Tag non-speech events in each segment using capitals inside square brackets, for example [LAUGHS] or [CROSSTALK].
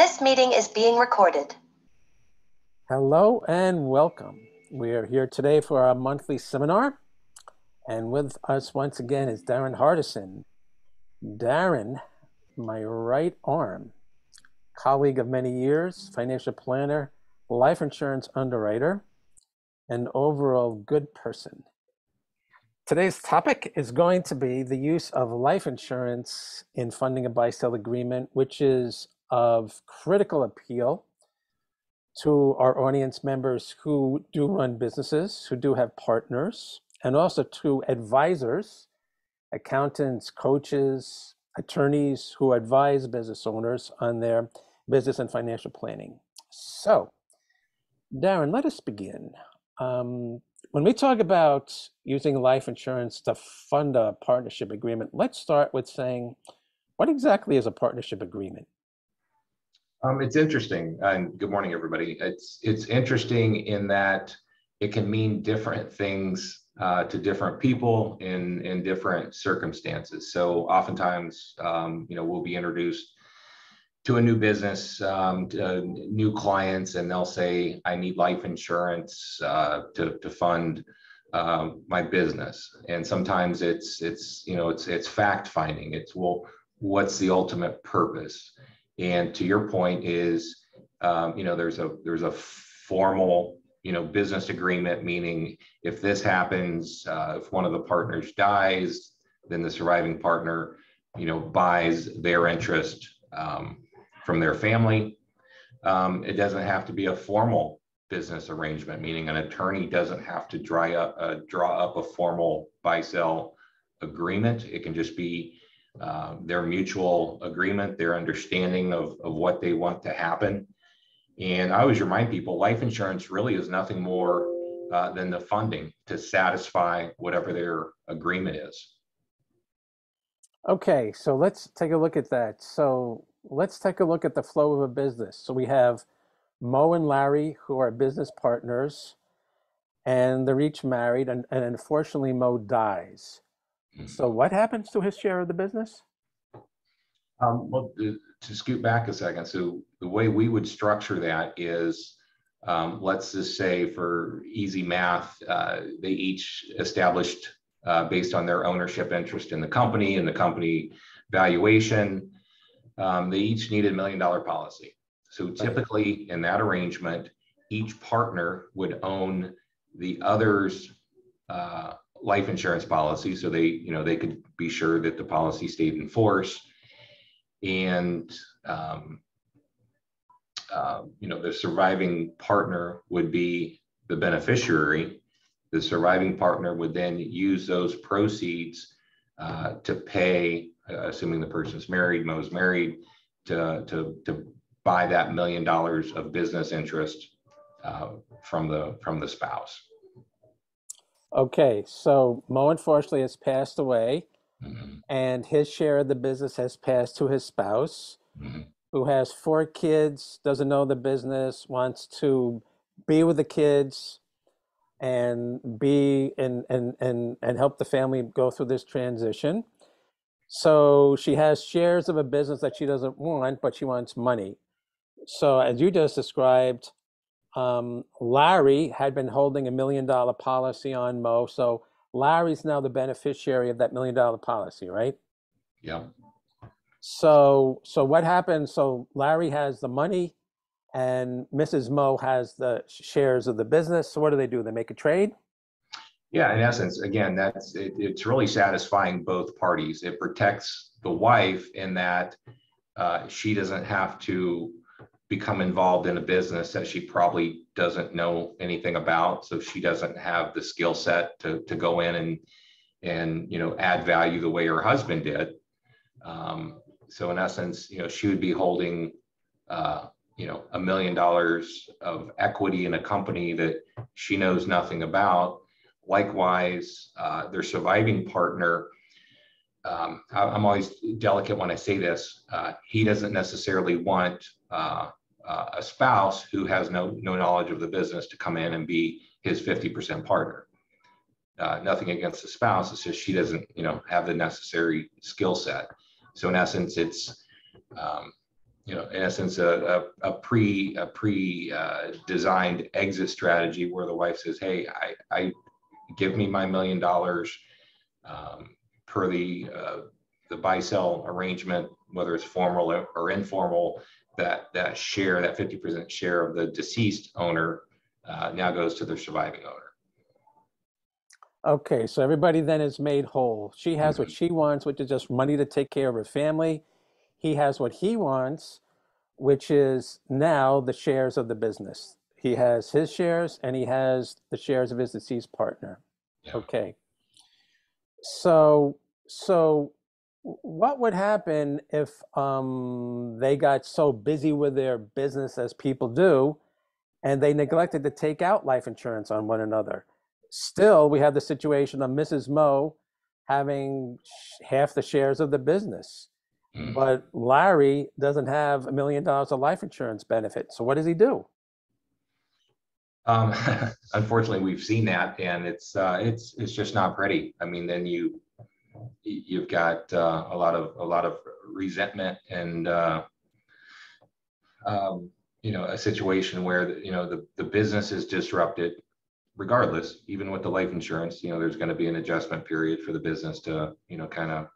This meeting is being recorded. Hello and welcome. We are here today for our monthly seminar. And with us once again is Darren Hardison. Darren, my right arm, colleague of many years, financial planner, life insurance underwriter, and overall good person. Today's topic is going to be the use of life insurance in funding a buy sell agreement, which is of critical appeal to our audience members who do run businesses, who do have partners, and also to advisors, accountants, coaches, attorneys who advise business owners on their business and financial planning. So, Darren, let us begin. Um, when we talk about using life insurance to fund a partnership agreement, let's start with saying, what exactly is a partnership agreement? Um, it's interesting, and good morning, everybody. It's it's interesting in that it can mean different things uh, to different people in in different circumstances. So oftentimes, um, you know, we'll be introduced to a new business, um, to new clients, and they'll say, "I need life insurance uh, to to fund." Uh, my business and sometimes it's it's you know it's it's fact finding it's well what's the ultimate purpose and to your point is, um, you know, there's a there's a formal you know business agreement meaning if this happens uh, if one of the partners dies then the surviving partner you know buys their interest um, from their family. Um, it doesn't have to be a formal business arrangement meaning an attorney doesn't have to dry up, uh, draw up a formal buy sell agreement. It can just be uh, their mutual agreement, their understanding of, of what they want to happen. And I always remind people life insurance really is nothing more uh, than the funding to satisfy whatever their agreement is. Okay, so let's take a look at that. So let's take a look at the flow of a business. So we have Mo and Larry, who are business partners, and they're each married, and, and unfortunately, Mo dies. So what happens to his share of the business? Um, well, to, to scoot back a second, so the way we would structure that is, um, let's just say for easy math, uh, they each established uh, based on their ownership interest in the company and the company valuation, um, they each needed a million dollar policy. So typically in that arrangement, each partner would own the other's uh, life insurance policy so they you know they could be sure that the policy stayed in force. And um, uh, you know the surviving partner would be the beneficiary. The surviving partner would then use those proceeds uh, to pay uh, assuming the person's married mo's married to to to buy that million dollars of business interest uh, from the from the spouse Okay, so Mo unfortunately has passed away, mm-hmm. and his share of the business has passed to his spouse, mm-hmm. who has four kids, doesn't know the business, wants to be with the kids and be and and and and help the family go through this transition. So she has shares of a business that she doesn't want, but she wants money. So as you just described, um, Larry had been holding a million dollar policy on Mo. So Larry's now the beneficiary of that million dollar policy, right? Yeah. So so what happens? So Larry has the money and Mrs. Mo has the shares of the business. So what do they do? They make a trade? Yeah, in essence, again, that's it, it's really satisfying both parties. It protects the wife in that uh, she doesn't have to become involved in a business that she probably doesn't know anything about so she doesn't have the skill set to, to go in and and you know add value the way her husband did um, so in essence you know she would be holding uh, you know a million dollars of equity in a company that she knows nothing about likewise uh, their surviving partner um, I, am always delicate when I say this. Uh, he doesn't necessarily want uh, uh, a spouse who has no no knowledge of the business to come in and be his 50% partner. Uh, nothing against the spouse. It's just she doesn't, you know, have the necessary skill set. So in essence, it's, um, you know, in essence, a, a, a pre a pre uh, designed exit strategy where the wife says, "Hey, I, I give me my million dollars um, per the uh, the buy sell arrangement, whether it's formal or, or informal. That that share, that fifty percent share of the deceased owner, uh, now goes to the surviving owner." Okay, so everybody then is made whole. She has what she wants, which is just money to take care of her family. He has what he wants, which is now the shares of the business. He has his shares and he has the shares of his deceased partner. Yeah. Okay. So, so what would happen if um, they got so busy with their business as people do and they neglected to take out life insurance on one another? Still, we have the situation of Mrs. Mo having sh- half the shares of the business, Mm. but Larry doesn't have a million dollars of life insurance benefit. So, what does he do? Um, [LAUGHS] unfortunately, we've seen that, and it's uh, it's it's just not pretty. I mean, then you you've got uh, a lot of a lot of resentment and uh, um, you know a situation where you know the the business is disrupted. Regardless, even with the life insurance, you know there's going to be an adjustment period for the business to you know kind of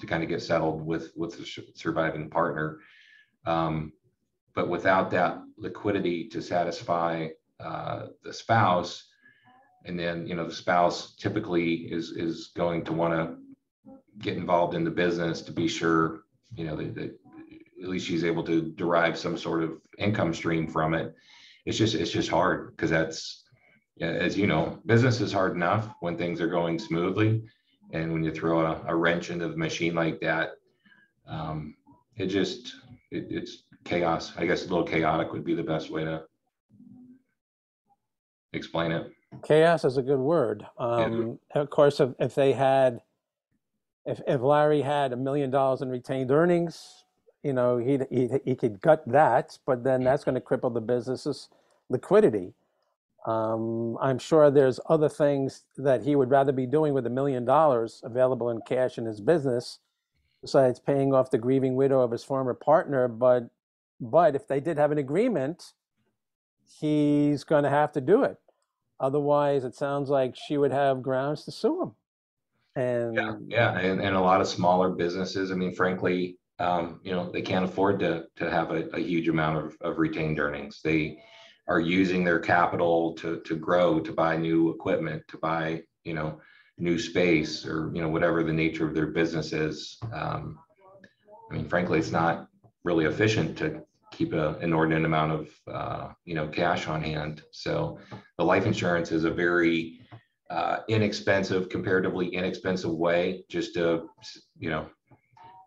to kind of get settled with with the surviving partner. Um, but without that liquidity to satisfy uh, the spouse, and then you know the spouse typically is is going to want to get involved in the business to be sure you know that, that at least she's able to derive some sort of income stream from it. It's just it's just hard because that's as you know, business is hard enough when things are going smoothly, and when you throw a, a wrench into the machine like that, um, it just it, it's chaos. I guess a little chaotic would be the best way to explain it. Chaos is a good word. Um, Of course, if, if they had, if, if Larry had a million dollars in retained earnings, you know, he, he, he could gut that, but then that's going to cripple the business's liquidity. Um, I'm sure there's other things that he would rather be doing with a million dollars available in cash in his business, besides paying off the grieving widow of his former partner. But, but if they did have an agreement, he's going to have to do it. Otherwise, it sounds like she would have grounds to sue him. And Yeah, yeah, and, and a lot of smaller businesses. I mean, frankly, um, you know, they can't afford to to have a, a huge amount of, of retained earnings. They are using their capital to to grow, to buy new equipment, to buy, you know, new space or you know whatever the nature of their business is. Um, I mean, frankly, it's not really efficient to keep a inordinate amount of uh, you know cash on hand. So the life insurance is a very uh, inexpensive, comparatively inexpensive way just to you know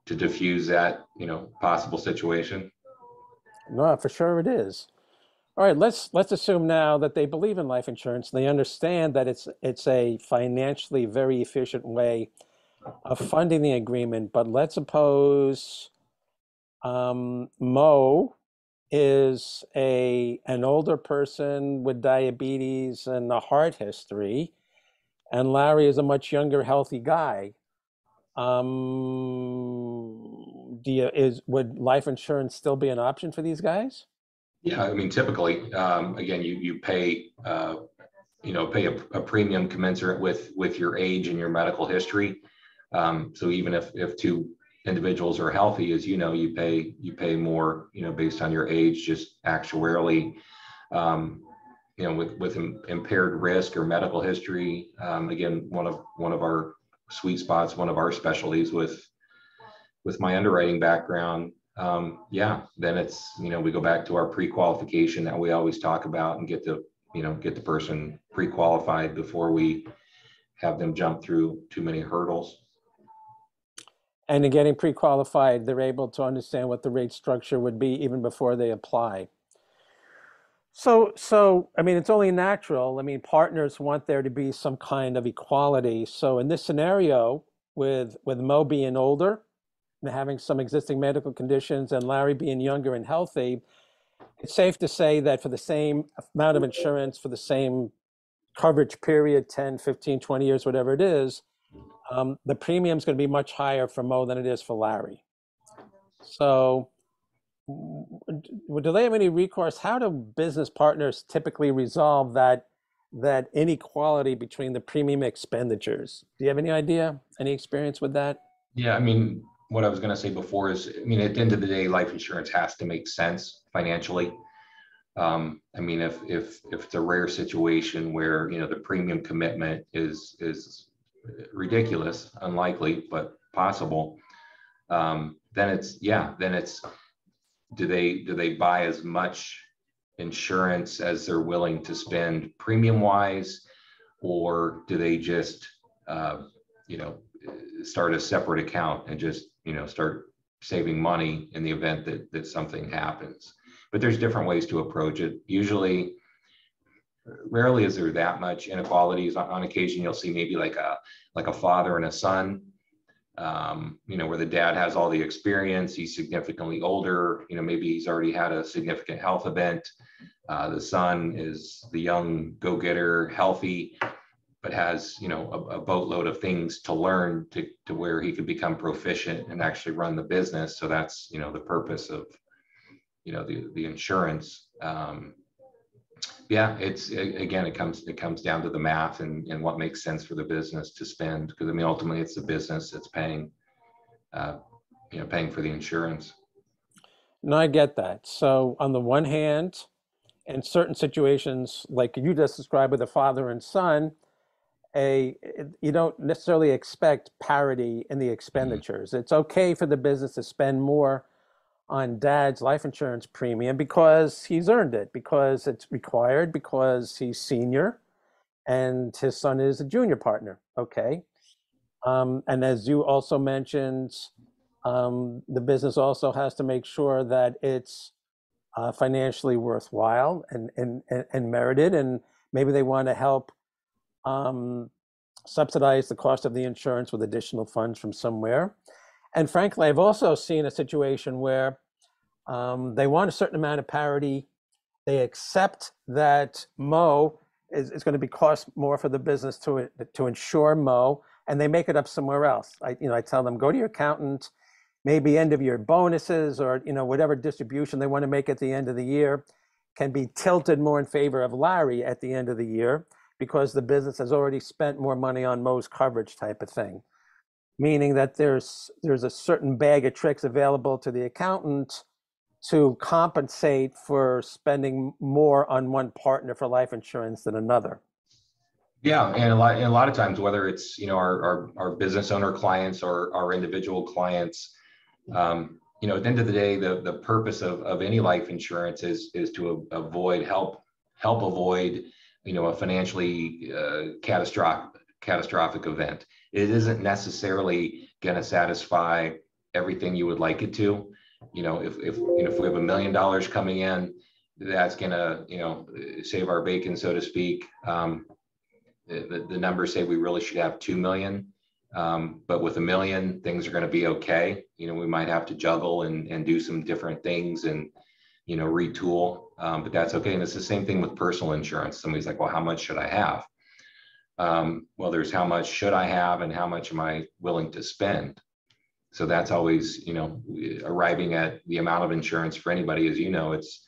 to diffuse that you know possible situation. No, for sure it is. All right, let's let's assume now that they believe in life insurance. They understand that it's it's a financially very efficient way of funding the agreement. But let's suppose um, Mo is a an older person with diabetes and a heart history, and Larry is a much younger, healthy guy. Um, do you, is would life insurance still be an option for these guys? Yeah, I mean, typically, um, again, you you pay uh, you know pay a, a premium commensurate with with your age and your medical history. Um, so even if if two individuals are healthy, as you know, you pay you pay more you know based on your age, just actuarially. Um, you know, with with impaired risk or medical history. Um, again, one of one of our sweet spots, one of our specialties with with my underwriting background um, yeah, then it's, you know, we go back to our pre-qualification that we always talk about and get the, you know, get the person pre-qualified before we have them jump through too many hurdles. And in getting pre-qualified, they're able to understand what the rate structure would be even before they apply. So, so I mean, it's only natural. I mean, partners want there to be some kind of equality. So, in this scenario, with with Mo being older and having some existing medical conditions, and Larry being younger and healthy, it's safe to say that for the same amount of insurance, for the same coverage period 10, 15, 20 years, whatever it is um, the premium is going to be much higher for Mo than it is for Larry. So, do they have any recourse? How do business partners typically resolve that that inequality between the premium expenditures? Do you have any idea? Any experience with that? Yeah, I mean, what I was gonna say before is, I mean, at the end of the day, life insurance has to make sense financially. Um, I mean, if, if, if it's a rare situation where, you know, the premium commitment is, is ridiculous, unlikely, but possible, um, then it's, yeah, then it's, do they, do they buy as much insurance as they're willing to spend premium wise? Or do they just, uh, you know, start a separate account and just, you know, start saving money in the event that, that something happens? But there's different ways to approach it. Usually, rarely is there that much inequalities. On, on occasion, you'll see maybe like a, like a father and a son um, you know, where the dad has all the experience, he's significantly older, you know, maybe he's already had a significant health event. Uh, the son is the young go-getter, healthy, but has, you know, a, a, boatload of things to learn to, to where he could become proficient and actually run the business. So that's, you know, the purpose of, you know, the, the insurance. Um, yeah, it's again, it comes it comes down to the math and, and what makes sense for the business to spend. Because I mean, ultimately, it's the business that's paying, uh, you know, paying for the insurance. No, I get that. So on the one hand, in certain situations, like you just described with a father and son, a you don't necessarily expect parity in the mm-hmm. expenditures. Mm-hmm. It's okay for the business to spend more on dad's life insurance premium because he's earned it, because it's required, because he's senior and his son is a junior partner. Okay. Um, and as you also mentioned, um, the business also has to make sure that it's uh, financially worthwhile and, and, and merited. And maybe they want to help um, subsidize the cost of the insurance with additional funds from somewhere. And frankly, I've also seen a situation where um, they want a certain amount of parity. They accept that Mo is, is going to be cost more for the business to to insure Mo, and they make it up somewhere else. I you know I tell them go to your accountant, maybe end of year bonuses or you know whatever distribution they want to make at the end of the year can be tilted more in favor of Larry at the end of the year because the business has already spent more money on Mo's coverage type of thing meaning that there's there's a certain bag of tricks available to the accountant to compensate for spending more on one partner for life insurance than another. Yeah, and a lot and a lot of times, whether it's you know our our, our business owner clients or our individual clients, um, you know, at the end of the day, the the purpose of, of any life insurance is is to avoid help help avoid you know a financially uh, catastrophic catastrophic event it isn't necessarily going to satisfy everything you would like it to. You know, if, if, you know, if we have a million dollars coming in, that's going to, you know, save our bacon, so to speak. Um, the, the numbers say we really should have 2 million. Um, but with a million, things are going to be okay. You know, we might have to juggle and, and do some different things and, you know, retool, um, but that's okay. And it's the same thing with personal insurance. Somebody's like, well, how much should I have? Um, well, there's how much should I have and how much am I willing to spend. So that's always, you know, arriving at the amount of insurance for anybody, as you know, it's,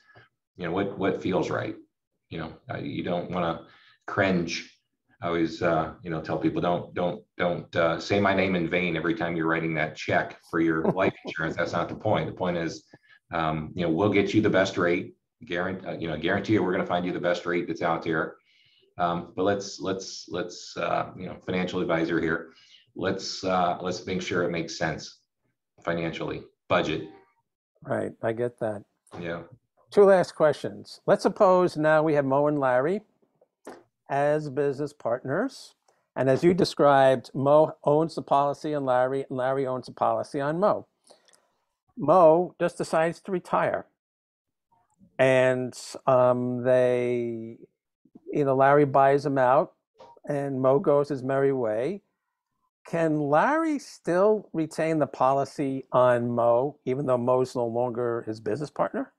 you know, what what feels right. You know, uh, you don't want to cringe. I always, uh, you know, tell people don't don't don't uh, say my name in vain every time you're writing that check for your [LAUGHS] life insurance. That's not the point. The point is, um, you know, we'll get you the best rate. Guarantee, uh, you know, guarantee you we're going to find you the best rate that's out there um, but let's let's let's uh, you know financial advisor here. Let's uh, let's make sure it makes sense financially. Budget. Right, I get that. Yeah. Two last questions. Let's suppose now we have Mo and Larry as business partners. And as you described, Mo owns the policy on Larry, and Larry owns the policy on Mo. Mo just decides to retire. And um, they you know, Larry buys him out and Mo goes his merry way. Can Larry still retain the policy on Mo, even though Mo's no longer his business partner?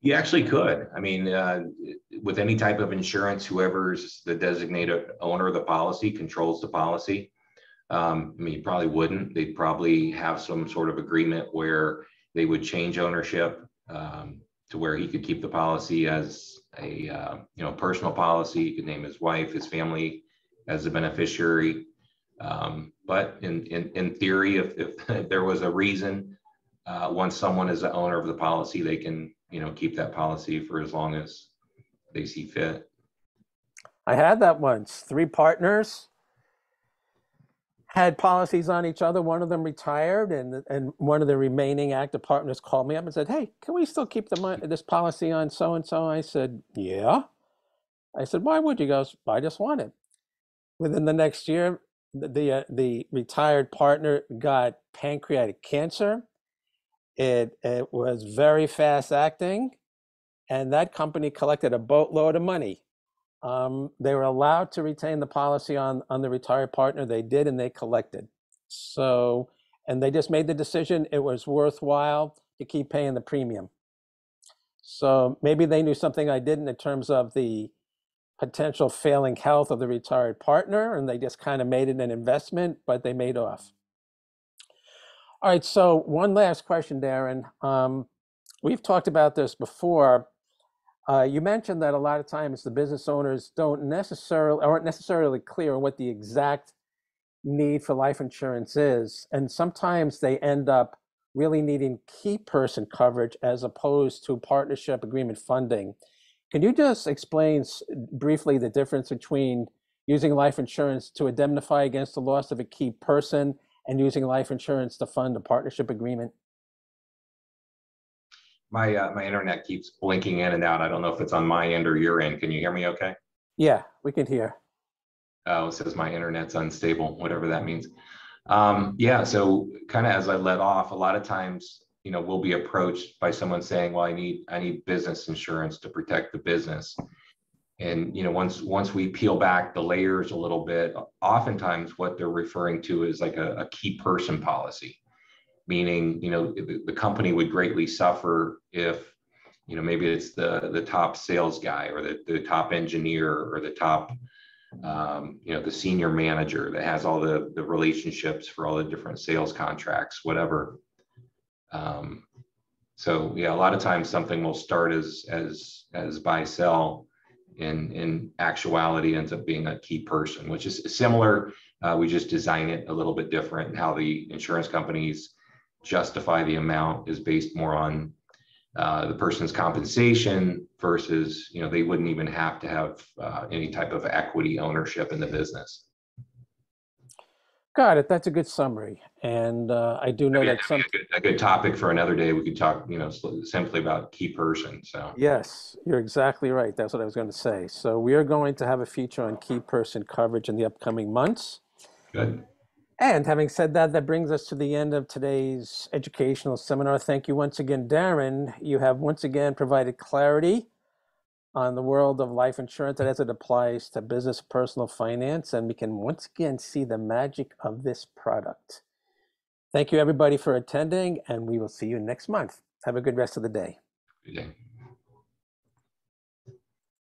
You actually could. I mean, uh, with any type of insurance, whoever's the designated owner of the policy controls the policy. Um, I mean, you probably wouldn't. They'd probably have some sort of agreement where they would change ownership um, to where he could keep the policy as a uh, you know personal policy. He could name his wife, his family as a beneficiary. Um, but in, in in theory, if, if [LAUGHS] there was a reason, uh, once someone is the owner of the policy, they can you know keep that policy for as long as they see fit. I had that once. Three partners had policies on each other. One of them retired, and and one of the remaining active partners called me up and said, "Hey, can we still keep the this policy on so and so?" I said, "Yeah." I said, "Why would you?" Goes, "I just want it." Within the next year, the the, uh, the retired partner got pancreatic cancer. It it was very fast acting, and that company collected a boatload of money. Um, they were allowed to retain the policy on on the retired partner. They did, and they collected. So, and they just made the decision it was worthwhile to keep paying the premium. So maybe they knew something I didn't in terms of the potential failing health of the retired partner, and they just kind of made it an investment, but they made off. All right, so one last question, Darren. Um, we've talked about this before. Uh, you mentioned that a lot of times the business owners don't necessarily aren't necessarily clear on what the exact need for life insurance is, and sometimes they end up really needing key person coverage as opposed to partnership agreement funding. Can you just explain briefly the difference between using life insurance to indemnify against the loss of a key person and using life insurance to fund a partnership agreement? My uh, my internet keeps blinking in and out. I don't know if it's on my end or your end. Can you hear me? Okay. Yeah, we can hear. Oh, it says my internet's unstable, whatever that means. Um, yeah, so kind of as I let off, a lot of times, you know, we'll be approached by someone saying, "Well, I need I need business insurance to protect the business." And you know, once once we peel back the layers a little bit, oftentimes what they're referring to is like a, a key person policy, meaning you know the, the company would greatly suffer if you know maybe it's the the top sales guy or the, the top engineer or the top um, you know, the senior manager that has all the, the relationships for all the different sales contracts, whatever. Um, so yeah, a lot of times something will start as, as, as buy sell in, in actuality ends up being a key person, which is similar. Uh, we just design it a little bit different and how the insurance companies justify the amount is based more on uh, the person's compensation versus, you know, they wouldn't even have to have uh, any type of equity ownership in the business. Got it. That's a good summary. And uh, I do know Again, that that'd some, a good, a good topic for another day. We could talk, you know, simply about key person. So yes, you're exactly right. That's what I was going to say. So we are going to have a feature on key person coverage in the upcoming months. good. And having said that, that brings us to the end of today's educational seminar. Thank you once again, Darren. You have once again provided clarity on the world of life insurance and as it applies to business personal finance. And we can once again see the magic of this product. Thank you, everybody, for attending, and we will see you next month. Have a good rest of the day. Good day.